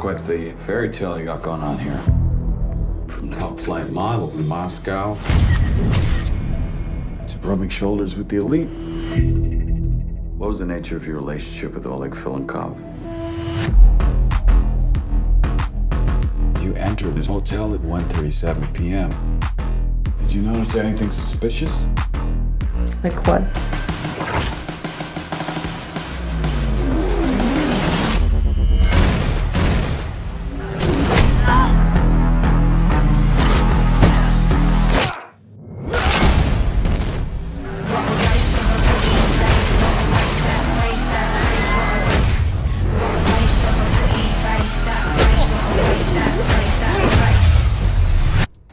quite the fairy tale you got going on here. From top flight model in Moscow to rubbing shoulders with the elite. What was the nature of your relationship with Oleg Filenkov? You entered his hotel at 1.37 p.m. Did you notice anything suspicious? Like what?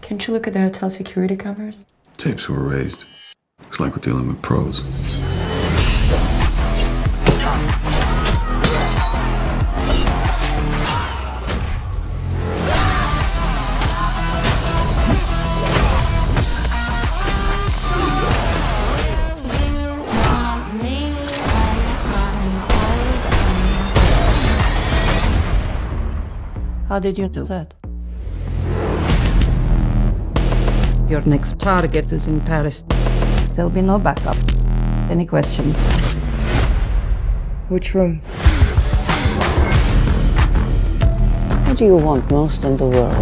Can't you look at the hotel security cameras? Tapes were raised. Looks like we're dealing with pros. How did you do that? Your next target is in Paris. There'll be no backup. Any questions? Which room? What do you want most in the world?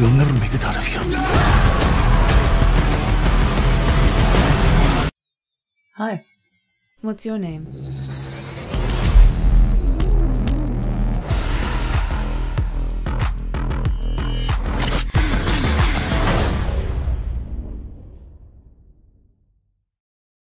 You'll never make it out of here. Hi. What's your name?